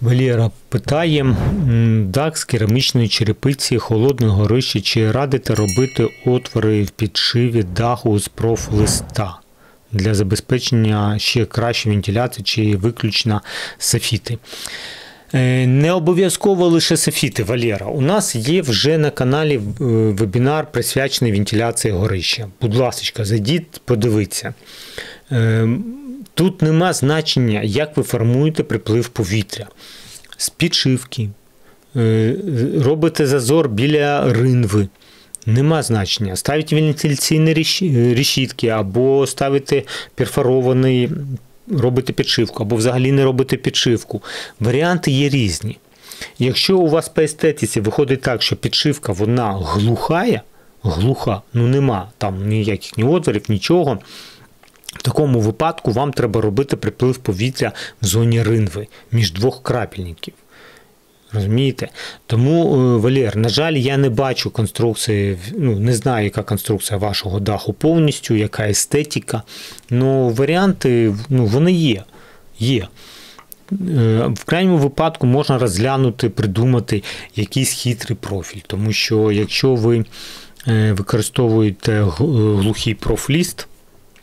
Валєра питає, дах з керамічної черепиці холодне горище, чи радите робити отвори в підшиві даху з профлиста для забезпечення ще кращої вентиляції чи виключно софіти? Е, Не обов'язково лише софіти, Валєра. У нас є вже на каналі е, вебінар присвячений вентиляції горища. Будь ласка, зайдіть, подивіться. Е, Тут нема значення, як ви формуєте приплив повітря. З підшивки, е, робите зазор біля ринви. Нема значення. Ставите вентиляційні ріші- решітки, або ставите перфорований, робите підшивку, або взагалі не робите підшивку. Варіанти є різні. Якщо у вас по естетиці виходить так, що підшивка вона глухає, глуха, ну нема там ніяких ні отворів, нічого. В такому випадку вам треба робити приплив повітря в зоні ринви між двох крапельників. Розумієте? Тому, е, Валєр, на жаль, я не бачу конструкції, ну, не знаю, яка конструкція вашого даху повністю, яка естетика. Ну, варіанти, ну, вони є. Є. Е, В крайньому випадку можна розглянути, придумати якийсь хитрий профіль, тому що якщо ви е, використовуєте глухий профліст,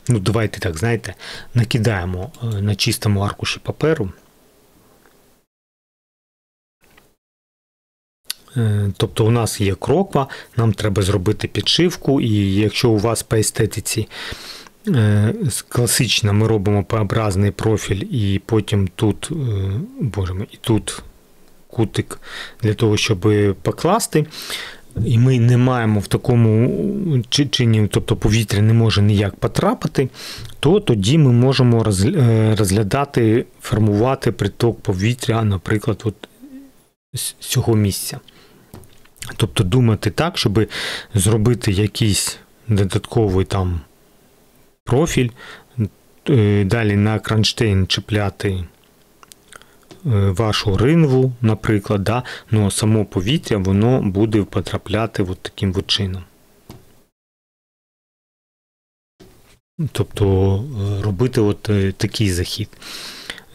ну давайте так, знаєте, накидаємо е, на чистому аркуші паперу. Е, Тобто у нас є кроква, нам треба зробити підшивку, і якщо у вас по естетиці е, класично ми робимо П-образний профіль, і потім тут, боже мій, і тут кутик для того, щоб покласти. І ми не маємо в такому чині, тобто повітря не може ніяк потрапити, то тоді ми можемо е, розглядати, формувати приток повітря, наприклад, от з цього місця. Тобто думати так, щоб зробити якийсь додатковий там профіль, е, далі на кронштейн чіпляти вашу ринву, наприклад, да, ну, само повітря воно буде потрапляти от таким от чином. Тобто е, робити от е, такий захід.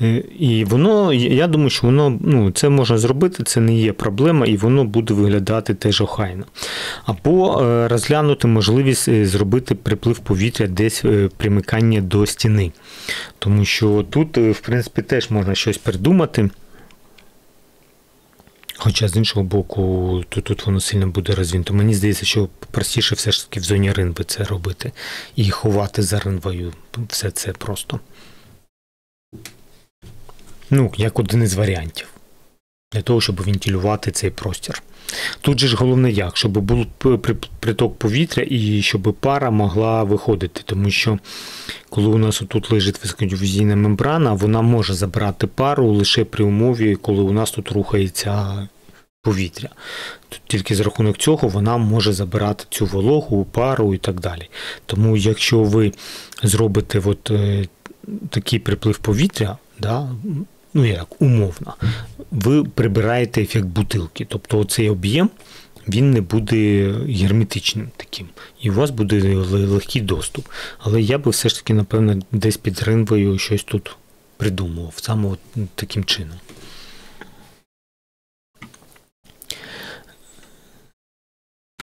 Е, І воно, я думаю, що воно ну, це можна зробити, це не є проблема, і воно буде виглядати теж охайно. Або е, розглянути можливість е, зробити приплив повітря десь примикання до стіни. Тому що тут, в принципі, теж можна щось придумати. Хоча з іншого боку, тут, тут воно сильно буде розвинуто. Мені здається, що простіше все ж таки в зоні ринви це робити і ховати за ринвою. Все це просто. Ну, як один із варіантів. Для того, щоб вентилювати цей простір. Тут же ж головне як, щоб був приток повітря і щоб пара могла виходити. Тому що коли у нас тут лежить високодифузійна мембрана, вона може забрати пару лише при умові, коли у нас тут рухається повітря. Тут тільки з рахунок цього вона може забирати цю вологу, пару і так далі. Тому якщо ви зробите от, е, такий приплив повітря, да, ну як умовно, ви прибираєте ефект бутилки. Тобто цей об'єм він не буде герметичним таким. І у вас буде легкий доступ. Але я би все ж таки, напевно, десь під ринвою щось тут придумував, саме от таким чином.